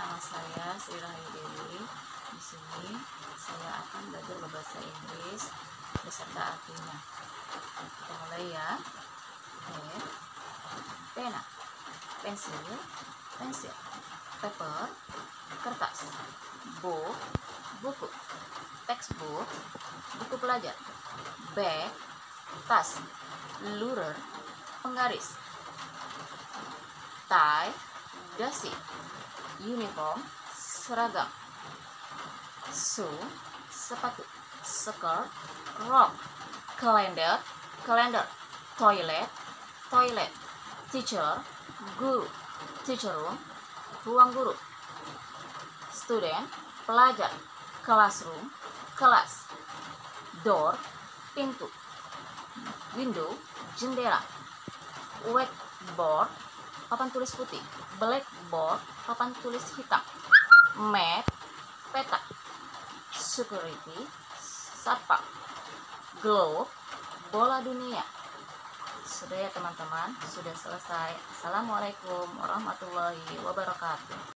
saya Sri Rahayu Dewi. Di sini saya akan belajar bahasa Inggris beserta artinya. Kita mulai ya. Pen, pena, pensil, pensil, paper, kertas, book, buku, textbook, buku pelajar, bag, tas, lurer, penggaris, tie, dasi, uniform, seragam, shoe, sepatu, skirt, rok, kalender, kalender, toilet, toilet, teacher, guru, teacher room, ruang guru, student, pelajar, classroom, kelas, door, pintu, window, jendela, whiteboard, papan tulis putih, blackboard, papan tulis hitam, map, peta, security, satpam, globe, bola dunia. Sudah ya teman-teman, sudah selesai. Assalamualaikum warahmatullahi wabarakatuh.